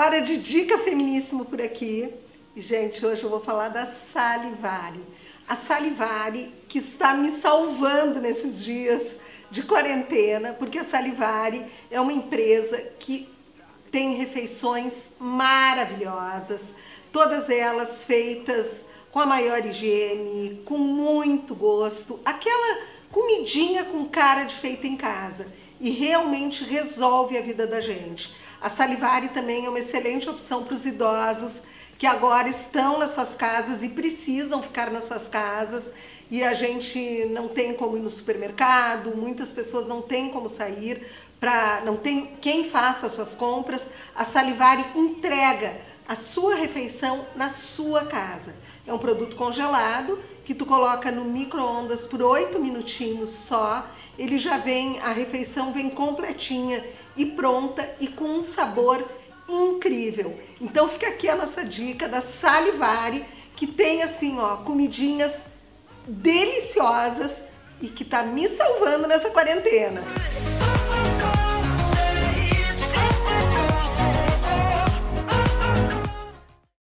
Hora de dica feminíssimo por aqui. E, gente, hoje eu vou falar da Salivari. A Salivari que está me salvando nesses dias de quarentena, porque a Salivari é uma empresa que tem refeições maravilhosas, todas elas feitas com a maior higiene, com muito gosto, aquela comidinha com cara de feita em casa e realmente resolve a vida da gente. A Salivari também é uma excelente opção para os idosos que agora estão nas suas casas e precisam ficar nas suas casas e a gente não tem como ir no supermercado, muitas pessoas não têm como sair para não tem quem faça as suas compras. A Salivari entrega a sua refeição na sua casa. É um produto congelado que tu coloca no micro-ondas por oito minutinhos só. Ele já vem, a refeição vem completinha e pronta e com um sabor incrível. Então fica aqui a nossa dica da Salivari, que tem assim, ó, comidinhas deliciosas e que tá me salvando nessa quarentena.